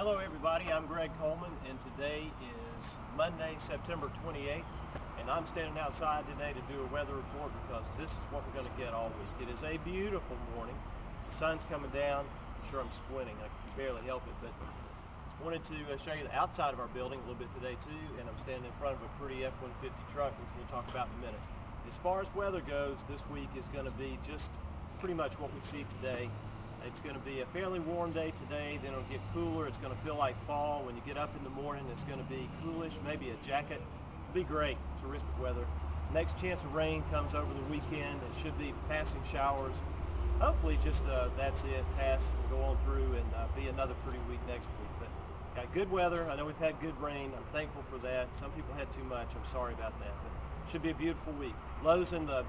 Hello everybody, I'm Gregg Coleman and today is Monday, September 28th and I'm standing outside today to do a weather report because this is what we're going to get all week. It is a beautiful morning. The sun's coming down. I'm sure I'm squinting. I can barely help it, but wanted to uh, show you the outside of our building a little bit today too and I'm standing in front of a pretty F-150 truck which we'll talk about in a minute. As far as weather goes, this week is going to be just pretty much what we see today. It's going to be a fairly warm day today, then it'll get cooler. It's going to feel like fall. When you get up in the morning, it's going to be coolish, maybe a jacket. It'll be great, terrific weather. Next chance of rain comes over the weekend. It should be passing showers. Hopefully just uh, that's it, pass and go on through and uh, be another pretty week next week. But got good weather. I know we've had good rain. I'm thankful for that. Some people had too much. I'm sorry about that. But should be a beautiful week. Lows in the,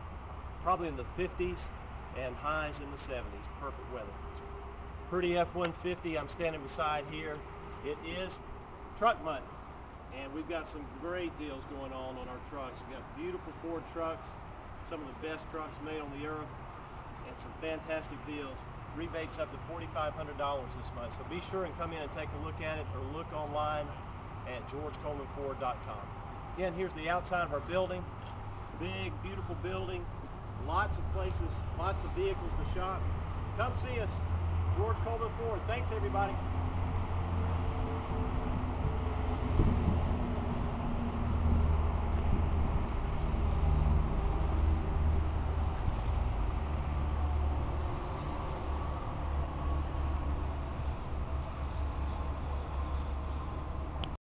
probably in the 50s and highs in the 70s. Perfect weather. Pretty F-150 I'm standing beside here. It is truck month and we've got some great deals going on on our trucks. We've got beautiful Ford trucks, some of the best trucks made on the earth and some fantastic deals. Rebates up to $4,500 this month. So be sure and come in and take a look at it or look online at georgecolemanford.com. Again, here's the outside of our building. Big, beautiful building lots of places, lots of vehicles to shop. Come see us, George Coleman Ford. Thanks, everybody.